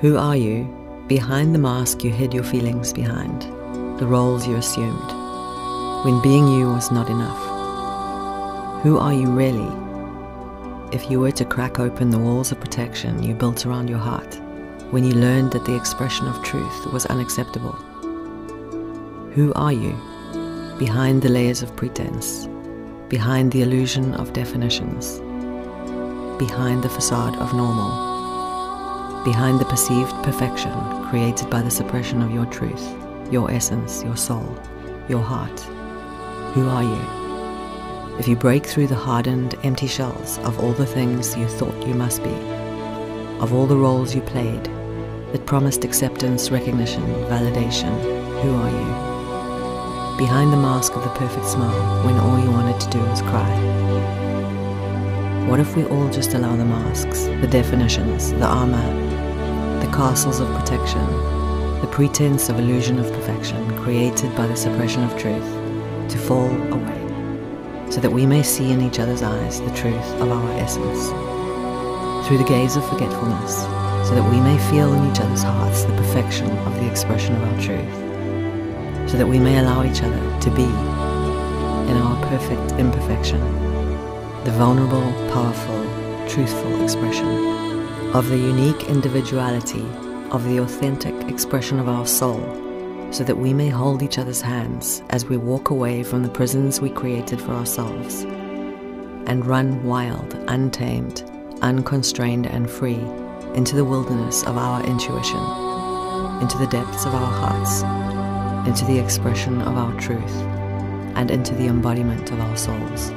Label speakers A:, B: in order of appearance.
A: Who are you behind the mask you hid your feelings behind, the roles you assumed, when being you was not enough? Who are you really? If you were to crack open the walls of protection you built around your heart, when you learned that the expression of truth was unacceptable? Who are you behind the layers of pretense, behind the illusion of definitions, behind the facade of normal? Behind the perceived perfection created by the suppression of your truth, your essence, your soul, your heart. Who are you? If you break through the hardened, empty shells of all the things you thought you must be, of all the roles you played that promised acceptance, recognition, validation, who are you? Behind the mask of the perfect smile when all you wanted to do was cry. What if we all just allow the masks, the definitions, the armor, the castles of protection, the pretense of illusion of perfection created by the suppression of truth, to fall away, so that we may see in each other's eyes the truth of our essence. Through the gaze of forgetfulness, so that we may feel in each other's hearts the perfection of the expression of our truth, so that we may allow each other to be in our perfect imperfection, the vulnerable, powerful, truthful expression of the unique individuality of the authentic expression of our soul, so that we may hold each other's hands as we walk away from the prisons we created for ourselves and run wild, untamed, unconstrained, and free into the wilderness of our intuition, into the depths of our hearts, into the expression of our truth, and into the embodiment of our souls.